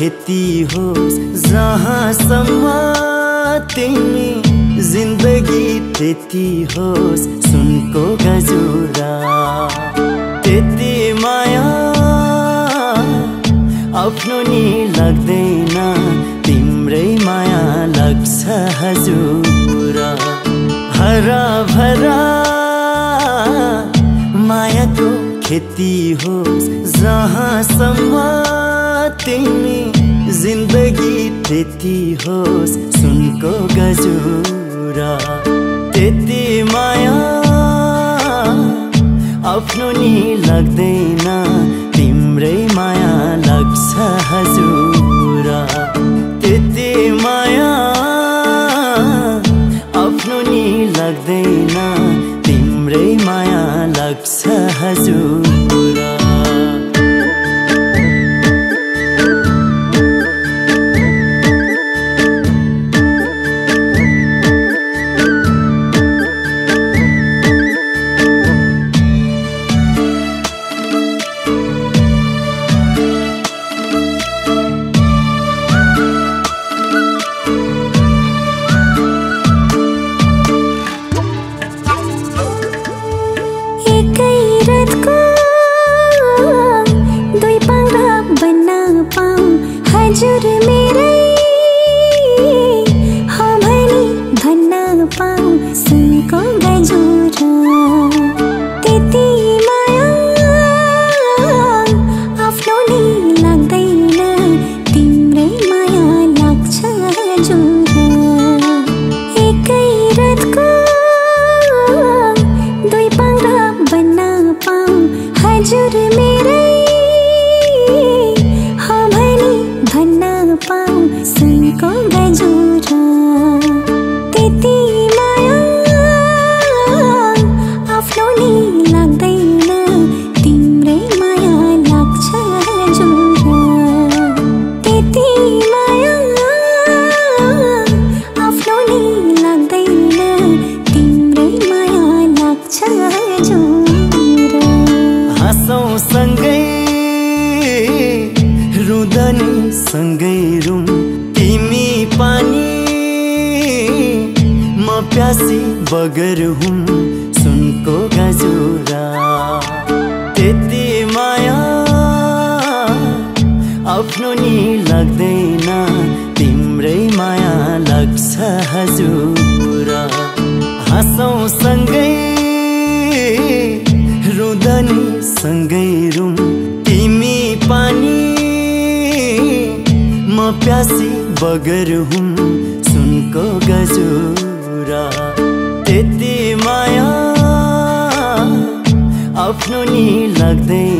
खेती होस् जहाँसम्म तिमी जिन्दगी त्यति होस् सुनको गजुरा। त्यति माया आफ्नो नि लाग्दैन तिम्रै माया लाग्छ हजुर। हरा भरा मायाको खेती होस् जहाँसम्म तिमी त्यति होस् सुनको गजुरा त्यति माया आफ्नो नि लाग्दैन तिम्रै माया लाग्छ हजुर। त्यति माया आफ्नो नि लाग्दैन तिम्रै माया लाग्छ हजुर। सँगै रुम। तिमी पानी म प्यासी बगर हुँ। सुनको गजुरा। त्यति माया आफ्नो नि लाग्दैन। तिम्रै माया लाग्छ हजुर। हाँसौँ सँगै रुदनी सँगै रुम। तिमी पानी प्यासी बगर हुँ सुनको गजुरा। त्यति माया आफ्नो नि लाग्दैन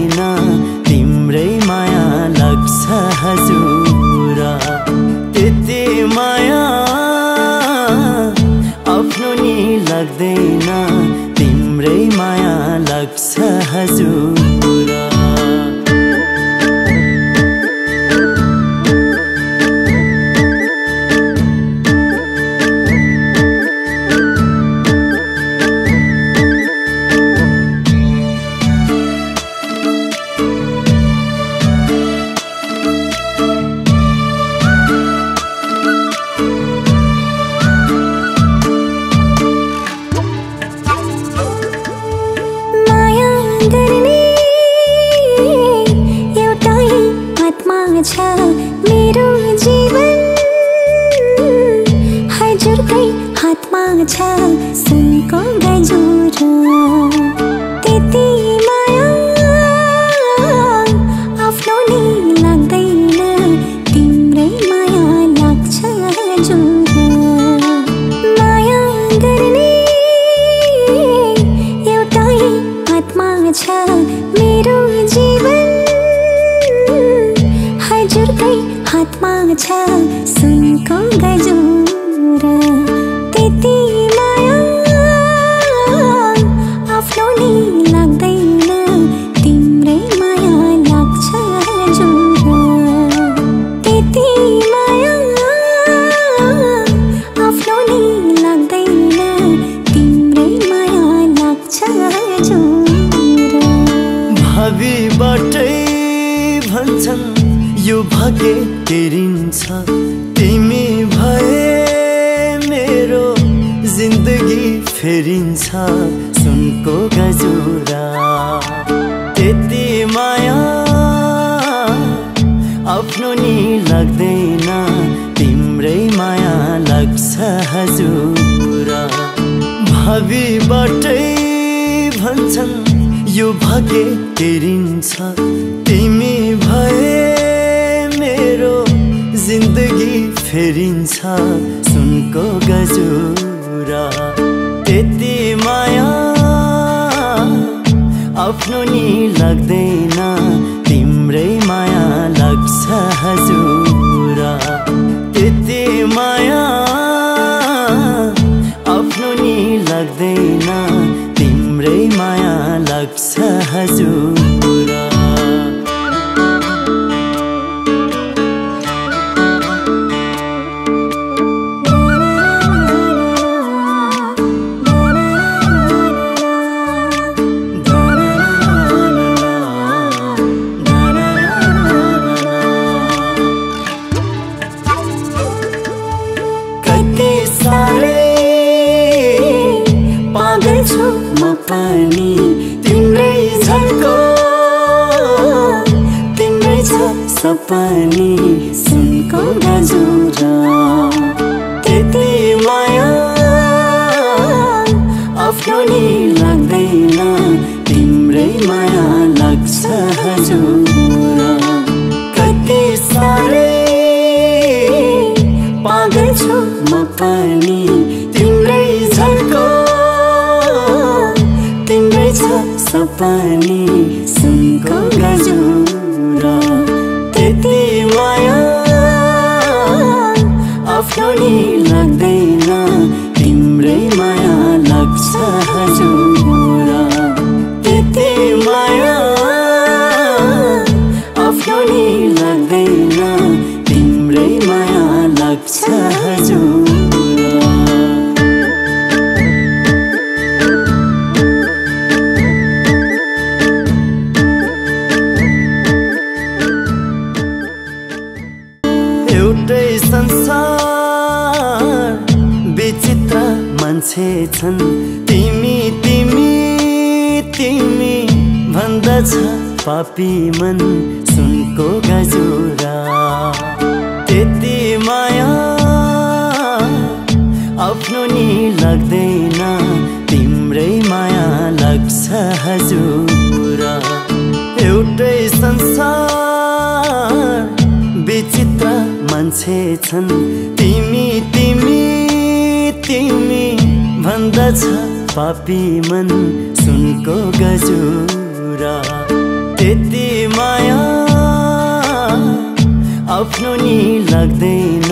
सुनको गजुरा त्यति माया आफ्नो नि लाग्दैन तिम्रै माया लाग्छ हजुर माया गर्ने एउटै आत्मा छ मेरो जीवन हजुरकै हातमा छ तिरिन्छ तिमी भए मेरो जिन्दगी फेरिन्छ। सुनको गजुरा। त्यति माया आफ्नो नि लाग्दैन। तिम्रै माया लाग्छ हजुर। भावीबाटै भन्छन् यो भाग्य तिरिन्छ तिमी जिन्दगी फेरिन्छ सुनको गजुरा। त्यति माया आफ्नो नि लाग्दैन। एउटै संसार विचित्र मान्छे छन्। तिमी तिमी तिमी भन्दछ पापी मन। सुनको गजुरा। लाग्दैन। तिम्रै माया लाग्छ हजुर। एउटै संसार विचित्र मान्छे छन्। तिमी तिमी तिमी भन्दछ पापी मन सुनको गजुरा। त्यति माया आफ्नो नि लाग्दैन।